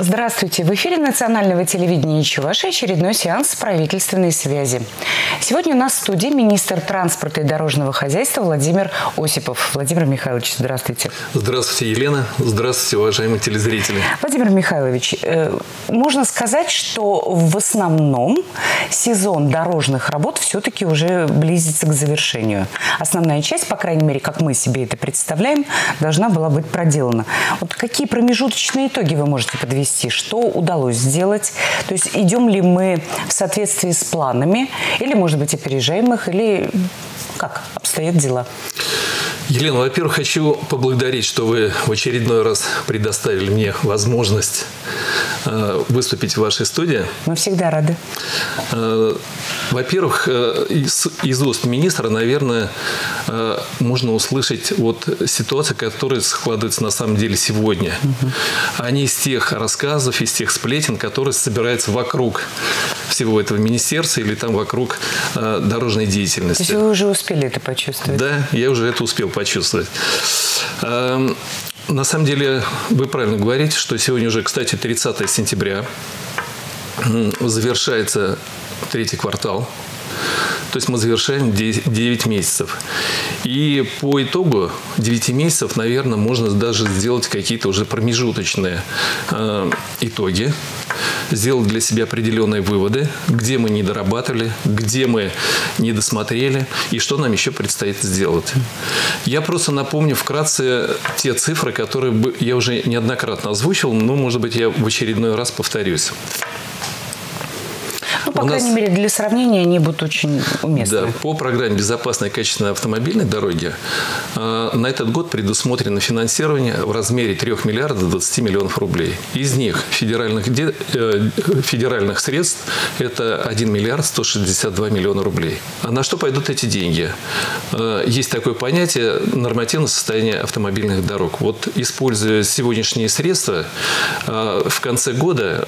Здравствуйте! В эфире национального телевидения Чуваши очередной сеанс правительственной связи. Сегодня у нас в студии министр транспорта и дорожного хозяйства Владимир Осипов. Владимир Михайлович, здравствуйте. Здравствуйте, Елена. Здравствуйте, уважаемые телезрители. Владимир Михайлович, э, можно сказать, что в основном сезон дорожных работ все-таки уже близится к завершению. Основная часть, по крайней мере, как мы себе это представляем, должна была быть проделана. Вот какие промежуточные итоги вы можете подвести? Провести, что удалось сделать, то есть идем ли мы в соответствии с планами, или, может быть, опережаем их, или как обстоят дела? Елена, во-первых, хочу поблагодарить, что вы в очередной раз предоставили мне возможность э, выступить в вашей студии. Мы всегда рады. Во-первых, э, из, из уст министра, наверное, э, можно услышать вот ситуацию, которая складывается на самом деле сегодня. Угу. А не из тех рассказов, из тех сплетен, которые собираются вокруг всего этого министерства или там вокруг э, дорожной деятельности. То есть вы уже успели это почувствовать? Да, я уже это успел почувствовать. Эм, на самом деле, вы правильно говорите, что сегодня уже, кстати, 30 сентября завершается третий квартал. То есть мы завершаем 9 месяцев. И по итогу 9 месяцев, наверное, можно даже сделать какие-то уже промежуточные э, итоги сделать для себя определенные выводы, где мы не дорабатывали, где мы не досмотрели и что нам еще предстоит сделать. Я просто напомню вкратце те цифры, которые я уже неоднократно озвучил, но, может быть, я в очередной раз повторюсь. По У крайней нас... мере, для сравнения они будут очень уместны. Да, по программе «Безопасная и качественная автомобильной дороги» э, на этот год предусмотрено финансирование в размере 3 миллиардов 20 миллионов рублей. Из них федеральных, э, федеральных средств это 1 миллиард 162 миллиона рублей. А на что пойдут эти деньги? Э, есть такое понятие нормативное состояние автомобильных дорог. Вот используя сегодняшние средства, в конце года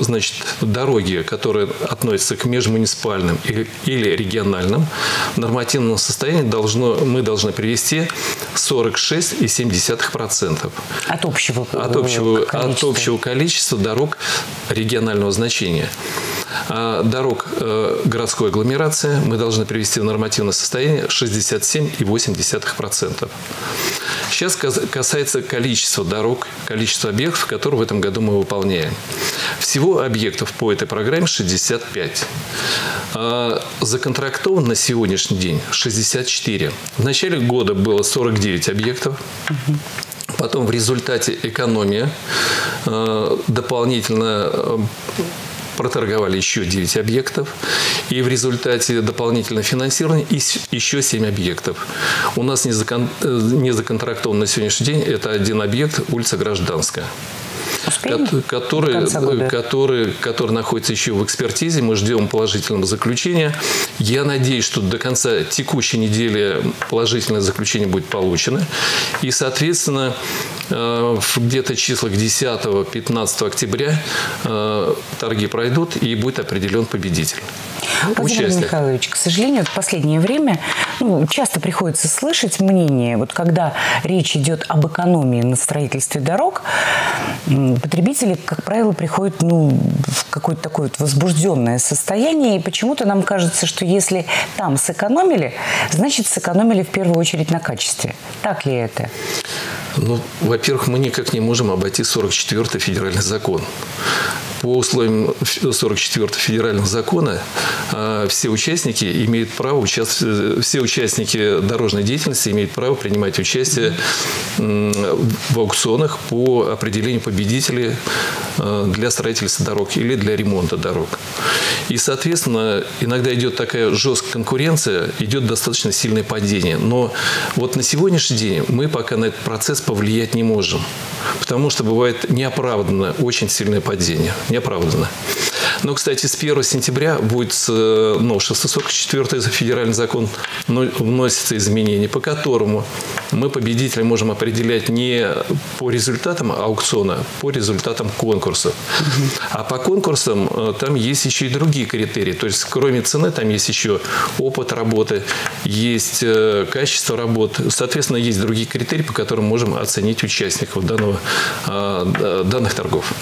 значит, дороги, которые относится к межмуниципальным или, региональным, в нормативном состоянии должно, мы должны привести 46,7%. От общего, от общего, от общего количества дорог регионального значения. А дорог э, городской агломерации мы должны привести в нормативное состояние 67,8%. Сейчас касается количества дорог, количества объектов, которые в этом году мы выполняем. Всего объектов по этой программе 65. А законтрактован на сегодняшний день 64. В начале года было 49 объектов. Потом в результате экономии а, дополнительно а, проторговали еще 9 объектов. И в результате дополнительного финансирования еще 7 объектов. У нас не, э, законтрактован на сегодняшний день это один объект, улица Гражданская. Успеем который, который, который находится еще в экспертизе. Мы ждем положительного заключения. Я надеюсь, что до конца текущей недели положительное заключение будет получено. И, соответственно, э, где-то числах 10-15 октября э, торги пройдут и будет определен победитель. Владимир. Михайлович, к сожалению, в последнее время ну, часто приходится слышать мнение, вот когда речь идет об экономии на строительстве дорог, потребители, как правило, приходят ну, в какое-то такое вот возбужденное состояние, и почему-то нам кажется, что если там сэкономили, значит, сэкономили в первую очередь на качестве. Так ли это? Ну, во-первых, мы никак не можем обойти 44-й федеральный закон по условиям 44 федерального закона а, все участники имеют право участвовать, все участники дорожной деятельности имеют право принимать участие в аукционах по определению победителей а, для строительства дорог или для ремонта дорог. И, соответственно, иногда идет такая жесткая конкуренция, идет достаточно сильное падение. Но вот на сегодняшний день мы пока на этот процесс повлиять не можем. Потому что бывает неоправданно очень сильное падение. Неоправданно. Но, кстати, с 1 сентября будет ну, 644 федеральный закон вносится изменение, по которому мы победителя можем определять не по результатам аукциона, по результатам конкурсов. А по конкурсам э, там есть еще и другие критерии. То есть, кроме цены, там есть еще опыт работы, есть э, качество работы. Соответственно, есть другие критерии, по которым можем оценить участников данного, данных торгов.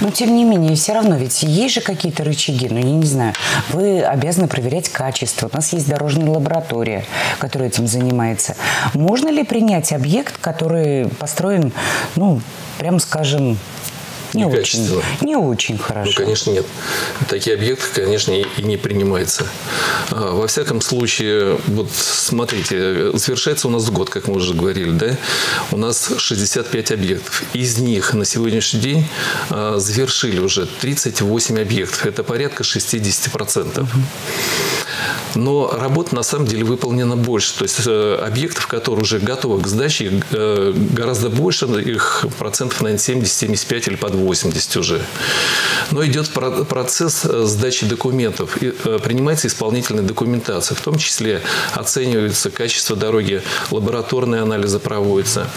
Но, тем не менее, все равно ведь есть же какие-то рычаги, ну, я не знаю, вы обязаны проверять качество. У нас есть дорожная лаборатория, которая этим занимается. Можно ли принять объект, который построен, ну, прям скажем, не очень, не очень хорошо. Ну, конечно, нет. Такие объекты, конечно, и, не принимаются. А, во всяком случае, вот смотрите, завершается у нас год, как мы уже говорили, да? У нас 65 объектов. Из них на сегодняшний день а, завершили уже 38 объектов. Это порядка 60%. Угу. Но работа на самом деле выполнена больше. То есть э, объектов, которые уже готовы к сдаче, э, гораздо больше, их процентов, наверное, 70, 75 или под 80 уже. Но идет процесс э, сдачи документов. Принимается исполнительная документация. В том числе оценивается качество дороги, лабораторные анализы проводятся,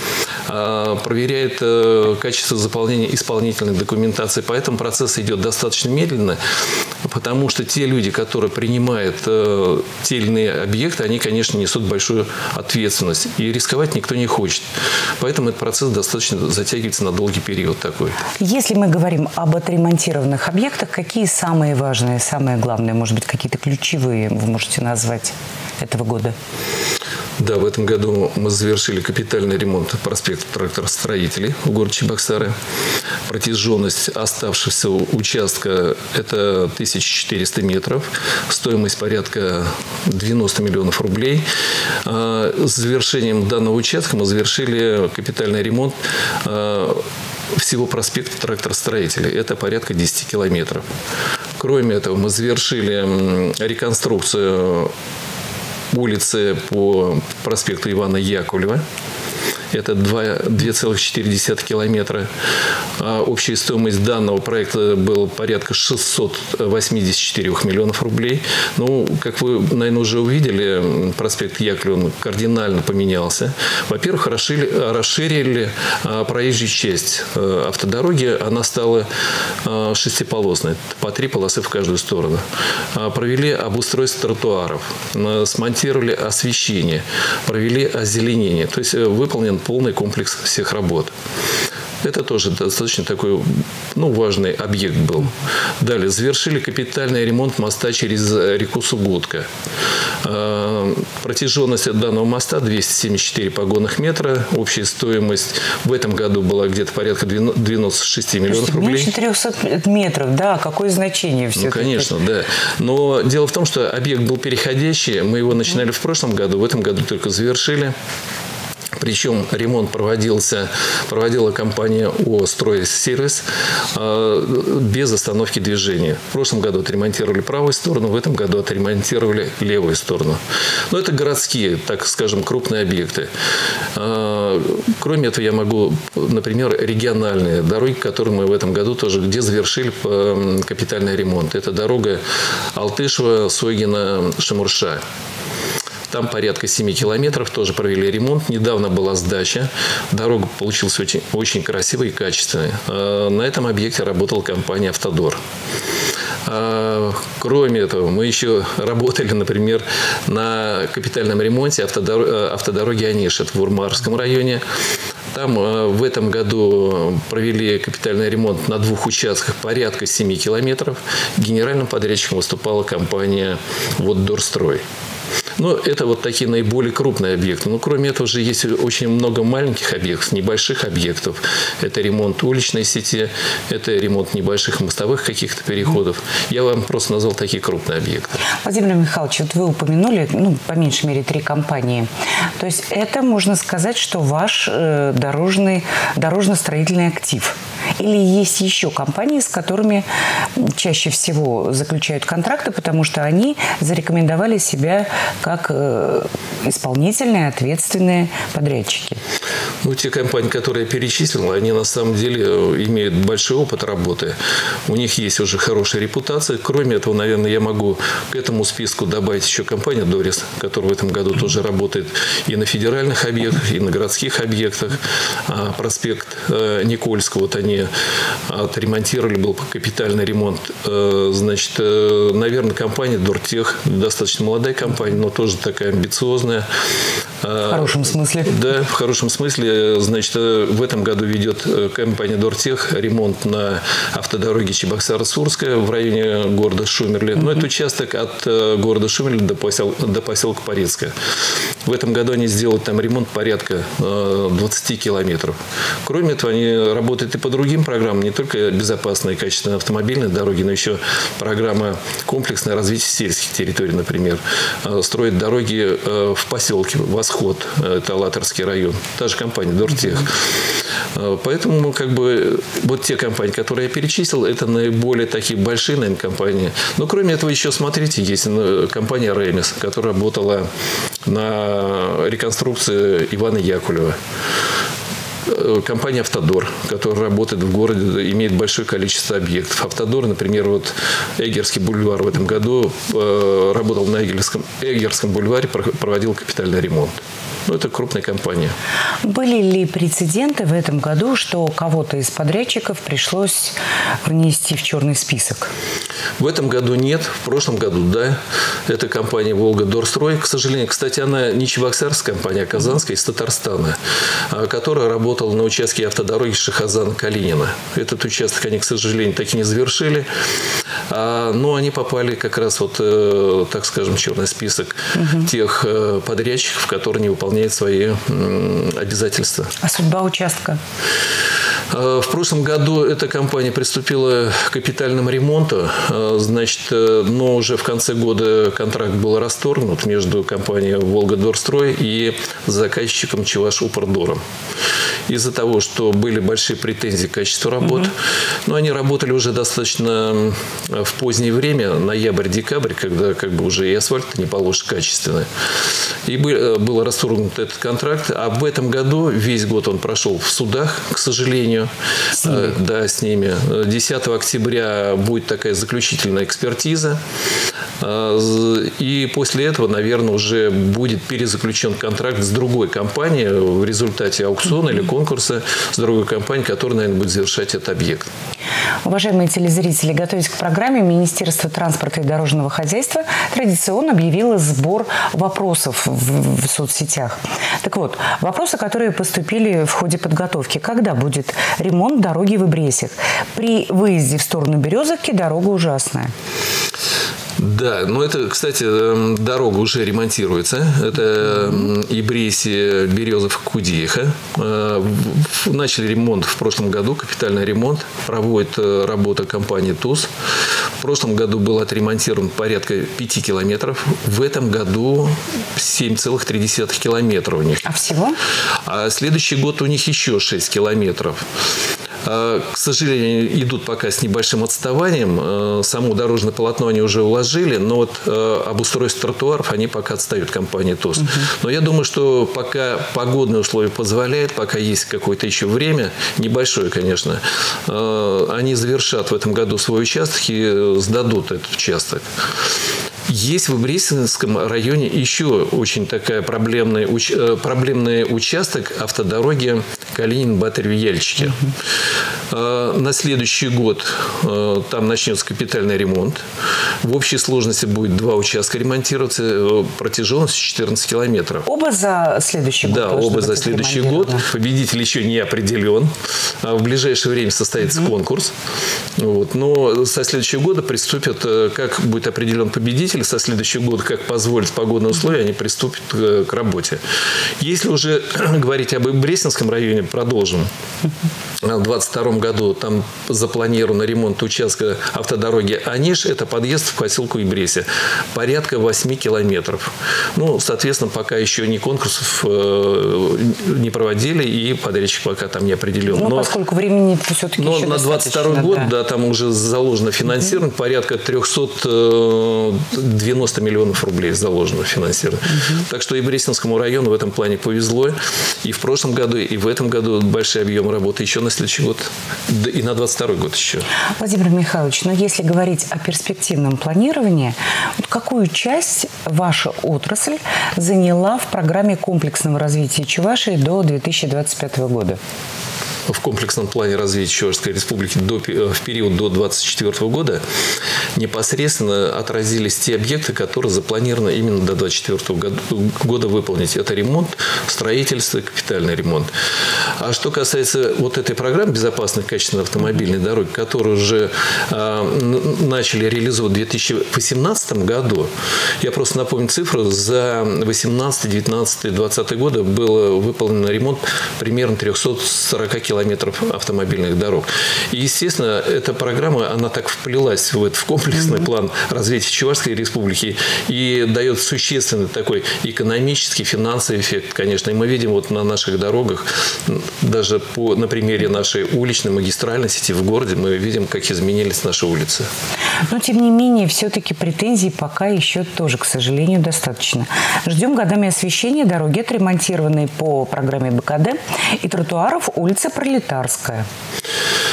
проверяет качество заполнения исполнительной документации. Поэтому процесс идет достаточно медленно, потому что те люди, которые принимают те или иные объекты, они, конечно, несут большую ответственность. И рисковать никто не хочет. Поэтому этот процесс достаточно затягивается на долгий период такой. Если мы говорим об отремонтированных объектах, какие самые важные, самые главные, может быть, какие-то ключевые вы можете назвать этого года? Да, в этом году мы завершили капитальный ремонт проспекта тракторостроителей в городе Чебоксары. Протяженность оставшегося участка – это 1400 метров. Стоимость порядка 90 миллионов рублей. А, с завершением данного участка мы завершили капитальный ремонт а, всего проспекта тракторостроителей. Это порядка 10 километров. Кроме этого, мы завершили реконструкцию улицы по проспекту Ивана Яковлева. Это 2,4 километра. А общая стоимость данного проекта была порядка 684 миллионов рублей. Ну, как вы, наверное, уже увидели, проспект Яковлев кардинально поменялся. Во-первых, расширили, расширили а, проезжую часть а, автодороги. Она стала шестиполосной, по три полосы в каждую сторону. Провели обустройство тротуаров, смонтировали освещение, провели озеленение. То есть э, выполнен полный комплекс всех работ. Это тоже достаточно такой ну, важный объект был. Далее, завершили капитальный ремонт моста через реку Сугутка. А, протяженность данного моста 274 погонных метра. Общая стоимость в этом году была где-то порядка 96 миллионов Слушайте, рублей. Меньше 300 метров, да, какое значение все Ну, конечно, да. Но дело в том, что объект был переходящий. Мы его начинали в прошлом году, в этом году только завершили. Причем ремонт проводился, проводила компания ООО «Стройсервис» а, без остановки движения. В прошлом году отремонтировали правую сторону, в этом году отремонтировали левую сторону. Но это городские, так скажем, крупные объекты. А, кроме этого, я могу, например, региональные дороги, которые мы в этом году тоже, где завершили капитальный ремонт. Это дорога Алтышева, Сойгина, Шамурша. Там порядка 7 километров, тоже провели ремонт. Недавно была сдача. Дорога получилась очень, очень красивой и качественной. А, на этом объекте работала компания «Автодор». А, кроме этого, мы еще работали, например, на капитальном ремонте автодороги Анишет в Урмарском районе. Там а, в этом году провели капитальный ремонт на двух участках порядка 7 километров. Генеральным подрядчиком выступала компания «Воддорстрой». Но это вот такие наиболее крупные объекты. Но кроме этого же есть очень много маленьких объектов, небольших объектов. Это ремонт уличной сети, это ремонт небольших мостовых каких-то переходов. Я вам просто назвал такие крупные объекты. Владимир Михайлович, вот вы упомянули, ну, по меньшей мере, три компании. То есть это, можно сказать, что ваш э, дорожный, дорожно-строительный актив. Или есть еще компании, с которыми чаще всего заключают контракты, потому что они зарекомендовали себя как э, исполнительные, ответственные подрядчики? Ну, те компании, которые я перечислил, они на самом деле э, имеют большой опыт работы. У них есть уже хорошая репутация. Кроме этого, наверное, я могу к этому списку добавить еще компанию Дорис, которая в этом году тоже работает и на федеральных объектах, и на городских объектах. А проспект э, Никольского, вот они отремонтировали, был капитальный ремонт. Значит, наверное, компания Дортех, достаточно молодая компания, но тоже такая амбициозная. В хорошем смысле. Да, в хорошем смысле. Значит, в этом году ведет компания Дортех ремонт на автодороге Чебоксар-Сурская в районе города Шумерли. Но это участок от города Шумерли до, посел, до поселка Порецкая. В этом году они сделают там ремонт порядка 20 километров. Кроме этого, они работают и по другим программам, не только безопасные и качественные автомобильные дороги, но еще программа комплексное развитие сельских территорий, например. Э, строят дороги э, в поселке Восход, э, это Алаторский район. Та же компания Дортех. Поэтому как бы вот те компании, которые я перечислил, это наиболее такие большие, наверное, компании. Но кроме этого еще, смотрите, есть компания Ремис, которая работала на реконструкции Ивана Якулева. Э, компания «Автодор», которая работает в городе, имеет большое количество объектов. «Автодор», например, вот Эгерский бульвар в этом году э, работал на Эгерском, Эгерском бульваре, проводил капитальный ремонт. Ну, это крупная компания. Были ли прецеденты в этом году, что кого-то из подрядчиков пришлось внести в черный список? В этом году нет, в прошлом году да. Это компания «Волга Дорстрой». К сожалению, кстати, она не чебоксарская компания, а казанская, из Татарстана, а, которая работала на участке автодороги Шахазана-Калинина. Этот участок они, к сожалению, так и не завершили. А, но они попали как раз вот, э, так скажем, в черный список угу. тех э, подрядчиков, которые не выполняют выполняет свои обязательства. А судьба участка? Э, в прошлом году эта компания приступила к капитальному ремонту, э, значит, э, но уже в конце года контракт был расторгнут между компанией «Волгодорстрой» и заказчиком «Чеваш Упордором». Из-за того, что были большие претензии к качеству работ, угу. но они работали уже достаточно в позднее время, ноябрь-декабрь, когда как бы уже и асфальт не положишь качественно. И был расторгнут этот контракт, а в этом году весь год он прошел в судах, к сожалению, с ними. Э, да, с ними. 10 октября будет такая заключительная экспертиза. Э, и после этого, наверное, уже будет перезаключен контракт с другой компанией в результате аукциона или конкурса с другой компанией, которая, наверное, будет завершать этот объект. Уважаемые телезрители, готовясь к программе, Министерство транспорта и дорожного хозяйства традиционно объявило сбор вопросов в, в соцсетях. Так вот, вопросы, которые поступили в ходе подготовки. Когда будет ремонт дороги в Ибресях? При выезде в сторону Березовки дорога ужасная. Да, но это, кстати, эм, дорога уже ремонтируется. Это Ибриси, Березов, Кудеха. Э, начали ремонт в прошлом году, капитальный ремонт. Проводит э, работа компании ТУЗ. В прошлом году был отремонтирован порядка 5 километров. В этом году 7,3 километра у них. А всего? А следующий год у них еще 6 километров. А, к сожалению, идут пока с небольшим отставанием. А, само дорожное полотно они уже уложили, но вот а, обустройство тротуаров они пока отстают, компания ТОС. Угу. Но я думаю, что пока погодные условия позволяют, пока есть какое-то еще время, небольшое, конечно, они завершат в этом году свой участок и сдадут этот участок. Есть в Брестинском районе еще очень такая проблемная, э, проблемный участок автодороги Калинин-Батарь-Яльчики. Угу. На следующий год э, там начнется капитальный ремонт. В общей сложности будет два участка ремонтироваться э, протяженностью 14 километров. Оба за следующий год? Да, оба за следующий год. Победитель еще не определен. А в ближайшее время состоится угу. конкурс. Вот. Но со следующего года приступят, как будет определен победитель, со следующего года, как позволят погодные условия, они приступят к работе. Если уже говорить об Брестинском районе, продолжим. В 2022 году там запланирован ремонт участка автодороги Аниш. Это подъезд в поселку Ибресе. Порядка 8 километров. Ну, соответственно, пока еще ни конкурсов э, не проводили, и подрядчик пока там не определен. Ну, но, поскольку времени все-таки Но на 22 год, да. да, там уже заложено финансирование. Угу. Порядка 390 миллионов рублей заложено финансирование. Угу. Так что и Брестинскому району в этом плане повезло. И в прошлом году, и в этом году большой объем работы еще на следующий год и на 22 год еще. Владимир Михайлович, но если говорить о перспективном планировании, вот какую часть ваша отрасль заняла в программе комплексного развития Чувашии до 2025 года? В комплексном плане развития Чувашской Республики до, в период до 2024 года непосредственно отразились те объекты, которые запланированы именно до 2024 года выполнить. Это ремонт, строительство, капитальный ремонт. А что касается вот этой программы безопасных качественных автомобильной дороги, которую уже э, начали реализовывать в 2018 году, я просто напомню цифру, за 18, 19, 20 годы был выполнен ремонт примерно 340 километров автомобильных дорог. И, естественно, эта программа, она так вплелась в, в комплексный mm-hmm. план развития Чувашской республики и дает существенный такой экономический, финансовый эффект, конечно. И мы видим вот на наших дорогах, даже по, на примере нашей уличной магистральной сети в городе, мы видим, как изменились наши улицы. Но, тем не менее, все-таки претензий пока еще тоже, к сожалению, достаточно. Ждем годами освещения дороги, отремонтированные по программе БКД, и тротуаров улица Пролетарская.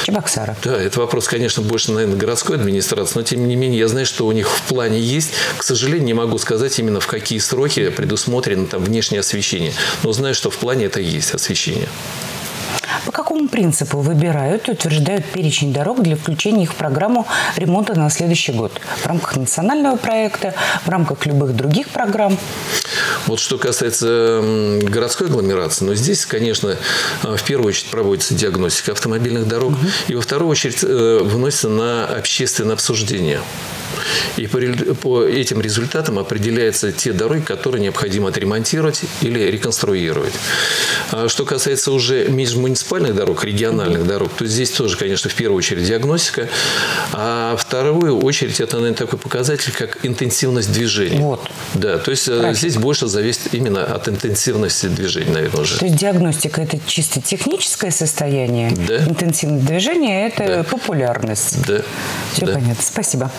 Чебоксара. Да, это вопрос, конечно, больше, наверное, городской администрации, но тем не менее я знаю, что у них в плане есть. К сожалению, не могу сказать именно в какие сроки предусмотрено там внешнее освещение, но знаю, что в плане это есть освещение. По какому принципу выбирают и утверждают перечень дорог для включения их в программу ремонта на следующий год? В рамках национального проекта, в рамках любых других программ? Вот что касается городской агломерации, но здесь, конечно, э, в первую очередь проводится диагностика автомобильных дорог, угу. и во вторую очередь э, выносится на общественное обсуждение. И по, по этим результатам определяются те дороги, которые необходимо отремонтировать или реконструировать. А что касается уже межмуниципальных дорог, региональных дорог, то здесь тоже, конечно, в первую очередь диагностика, а в вторую очередь это, наверное, такой показатель, как интенсивность движения. Вот. Да, то есть э, Правильно. здесь больше зависит именно от интенсивности движения, наверное, уже. То есть диагностика – это чисто техническое состояние, да. интенсивность движения – это да. популярность. Да. Все да. понятно. Спасибо.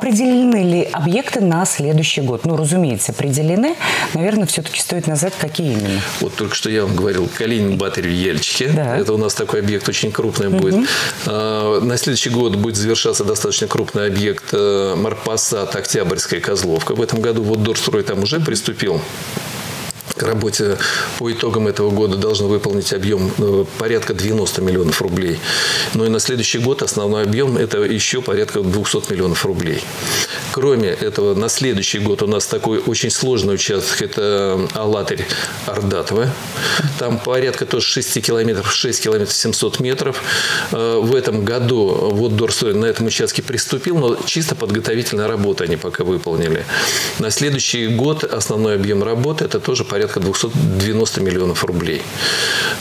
Определены ли объекты на следующий год? Ну, разумеется, определены. Наверное, все-таки стоит назвать, какие именно. Вот только что я вам говорил, Калинин, Батарь, Ельчики. Да. Это у нас такой объект очень крупный угу. будет. А, на следующий год будет завершаться достаточно крупный объект э, Марпасад, Октябрьская, Козловка. В этом году вот Дорстрой там уже приступил к работе по итогам этого года должны выполнить объем э, порядка 90 миллионов рублей. Но и на следующий год основной объем – это еще порядка 200 миллионов рублей. Кроме этого, на следующий год у нас такой очень сложный участок – это Алатырь Ордатова. Там порядка тоже 6 километров, 6 километров 700 метров. Э, в этом году вот Дорстой на этом участке приступил, но чисто подготовительная работа они пока выполнили. На следующий год основной объем работы – это тоже порядка порядка 290 миллионов рублей.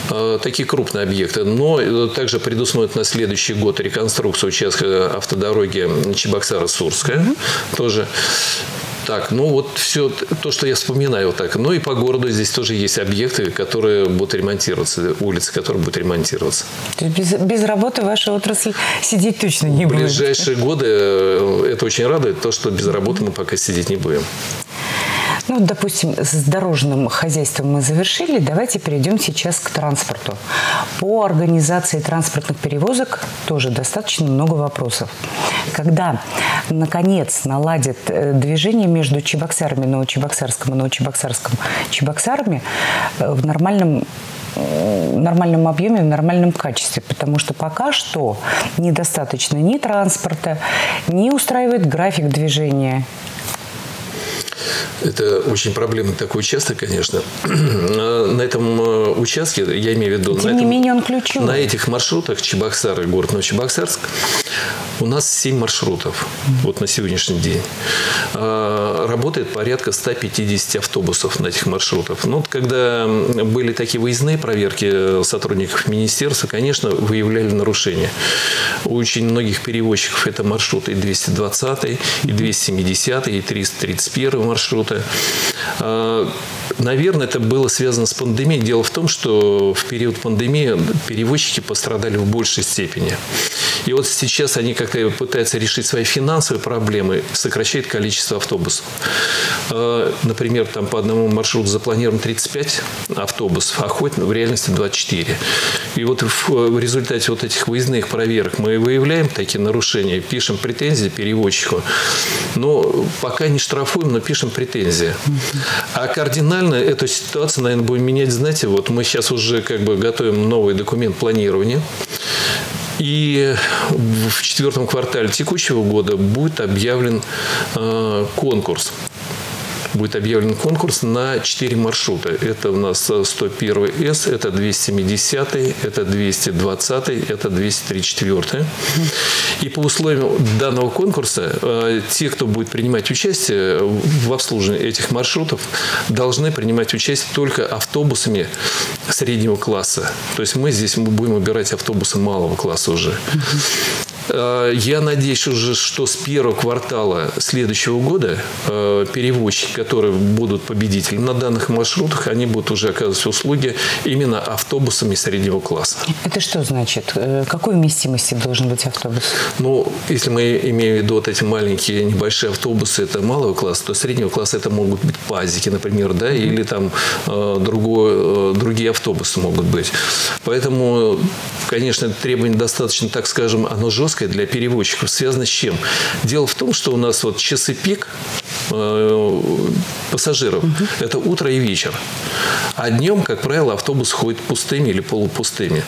А, такие крупные объекты. Но э, также предусмотрено на следующий год реконструкция участка автодороги Чебоксара-Сурская. Тоже так, ну вот все то, что я вспоминаю вот так. Ну и по городу здесь тоже есть объекты, которые будут ремонтироваться, улицы, которые будут ремонтироваться. Без, без работы ваша отрасль сидеть точно не будет. В ближайшие годы э, это очень радует, то, что без работы мы пока сидеть не будем. Ну, допустим, с дорожным хозяйством мы завершили. Давайте перейдем сейчас к транспорту. По организации транспортных перевозок тоже достаточно много вопросов. Когда, наконец, наладят э, движение между Чебоксарами, Новочебоксарском и Новочебоксарском, Чебоксарами э, в нормальном нормальном объеме, в нормальном качестве, потому что пока что недостаточно ни транспорта, не устраивает график движения, это очень проблемный такой участок, конечно. На этом э, участке, я имею в виду... Тем на этом, не менее, он ключевой. На этих маршрутах Чебоксары, город Новочебоксарск, у нас 7 маршрутов вот на сегодняшний день. А, работает порядка 150 автобусов на этих маршрутах. Ну, вот когда были такие выездные проверки сотрудников министерства, конечно, выявляли нарушения. У очень многих перевозчиков это маршруты и 220, и 270, и 331 маршруты. Наверное, это было связано с пандемией. Дело в том, что в период пандемии перевозчики пострадали в большей степени. И вот сейчас они как-то пытаются решить свои финансовые проблемы, сокращают количество автобусов. А, например, там по одному маршруту запланировано 35 автобусов, а ходит в реальности 24. И вот в результате вот этих выездных проверок мы выявляем такие нарушения, пишем претензии перевозчику. Но пока не штрафуем, но пишем претензии. А кардинально эту ситуацию, наверное, будем менять, знаете, вот мы сейчас уже как бы готовим новый документ планирования. И в четвертом квартале текущего года будет объявлен э, конкурс будет объявлен конкурс на 4 маршрута. Это у нас 101С, это 270, это 220, это 234. И по условиям данного конкурса э, те, кто будет принимать участие в обслуживании этих маршрутов, должны принимать участие только автобусами среднего класса. То есть мы здесь мы будем убирать автобусы малого класса уже. Э, я надеюсь уже, что с первого квартала следующего года э, перевозчики, которые будут победителями на данных маршрутах, они будут уже оказывать услуги именно автобусами среднего класса. Это что значит? Э, какой вместимости должен быть автобус? Ну, если мы имеем в виду вот эти маленькие небольшие автобусы, это малого класса, то среднего класса это могут быть пазики, например, да, mm-hmm. или там другое, другие автобусы могут быть. Поэтому, конечно, требование достаточно, так скажем, оно жесткое, риска для перевозчиков связано с чем? Дело в том, что у нас вот часы пик пассажиров угу. – это утро и вечер. А днем, как правило, автобус ходит пустыми или полупустыми.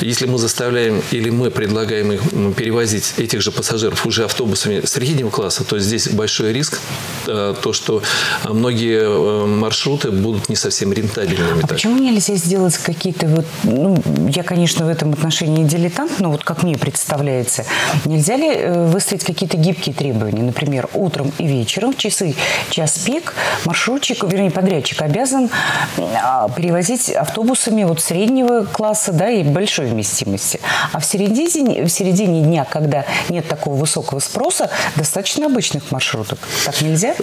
Если мы заставляем или мы предлагаем их перевозить этих же пассажиров уже автобусами среднего класса, то здесь большой риск, э, то, что многие э, маршруты будут не совсем рентабельными. А так. почему нельзя сделать какие-то вот, ну, я, конечно, в этом отношении дилетант, но вот как мне представляется. Нельзя ли э, выставить какие-то гибкие требования? Например, утром и вечером часы час пик маршрутчик, вернее, подрядчик обязан а, перевозить автобусами вот среднего класса да, и большой вместимости. А в середине, в середине дня, когда нет такого высокого спроса, достаточно обычных маршруток. Так нельзя?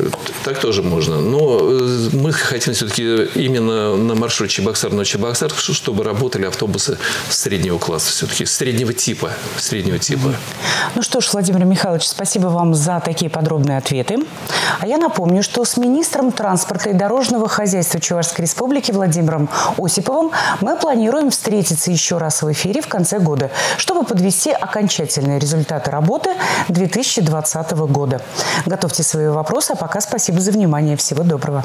Так тоже можно. Но э, мы хотим все-таки именно на маршруте Чебоксар-Ночебоксар, чтобы работали автобусы среднего класса все-таки, среднего типа. Среднего типа. Ну что ж, Владимир Михайлович, спасибо вам за такие подробные ответы. А я напомню, что с министром транспорта и дорожного хозяйства Чувашской Республики Владимиром Осиповым мы планируем встретиться еще раз в эфире в конце года, чтобы подвести окончательные результаты работы 2020 года. Готовьте свои вопросы, а пока спасибо за внимание. Всего доброго.